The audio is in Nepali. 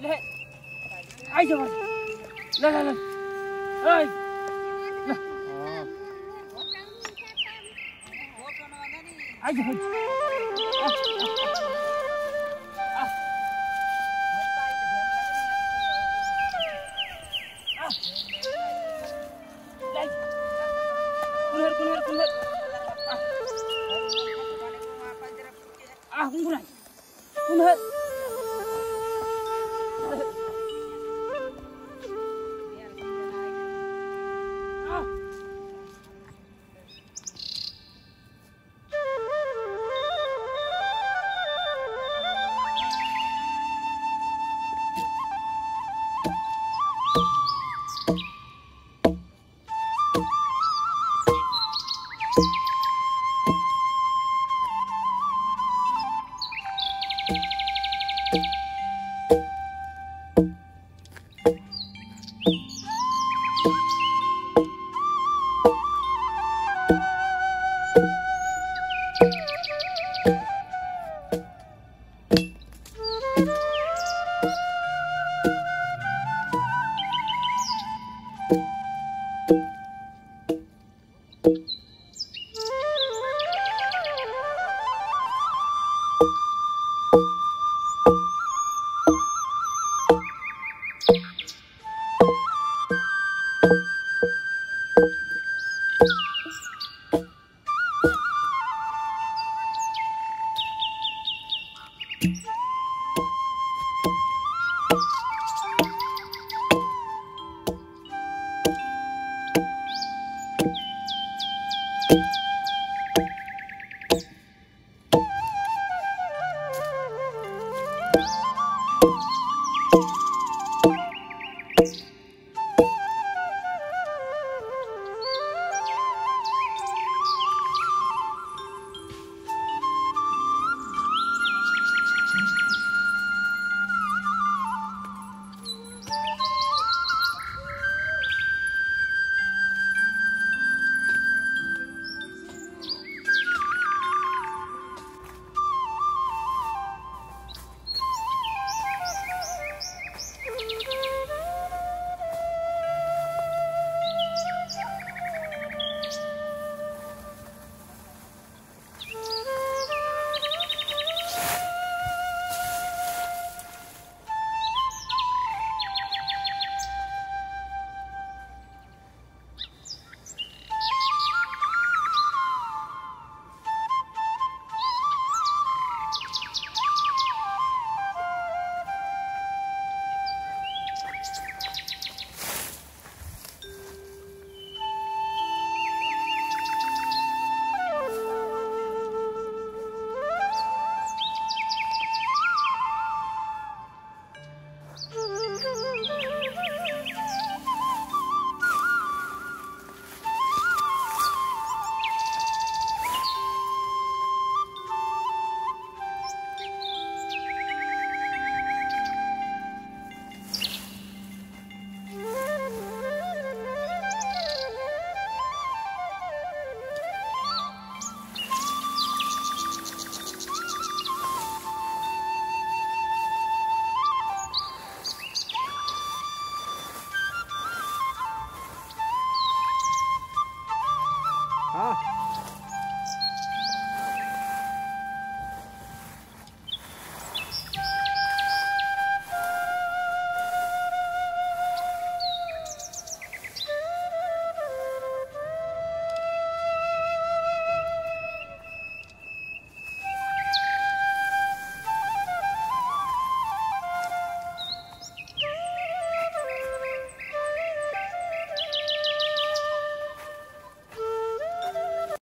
आइज ल ल ल आइज Ah, ungurai. Ungurai. Bye.